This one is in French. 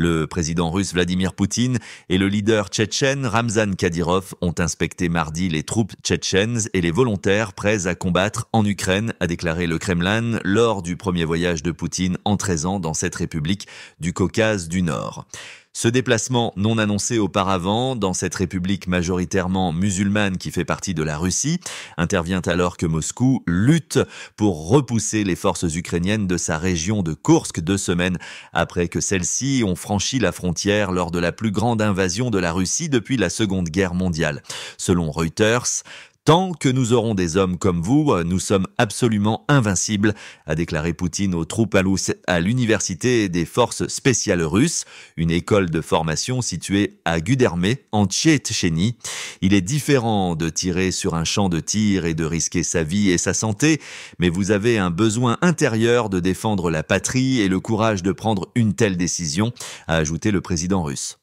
Le président russe Vladimir Poutine et le leader tchétchène Ramzan Kadyrov ont inspecté mardi les troupes tchétchènes et les volontaires prêts à combattre en Ukraine, a déclaré le Kremlin lors du premier voyage de Poutine en 13 ans dans cette république du Caucase du Nord. Ce déplacement non annoncé auparavant dans cette république majoritairement musulmane qui fait partie de la Russie intervient alors que Moscou lutte pour repousser les forces ukrainiennes de sa région de Kursk deux semaines après que celles-ci ont franchi la frontière lors de la plus grande invasion de la Russie depuis la Seconde Guerre mondiale. Selon Reuters, Tant que nous aurons des hommes comme vous, nous sommes absolument invincibles, a déclaré Poutine aux troupes à l'université des forces spéciales russes, une école de formation située à Guderme, en Tchétchénie. Il est différent de tirer sur un champ de tir et de risquer sa vie et sa santé, mais vous avez un besoin intérieur de défendre la patrie et le courage de prendre une telle décision, a ajouté le président russe.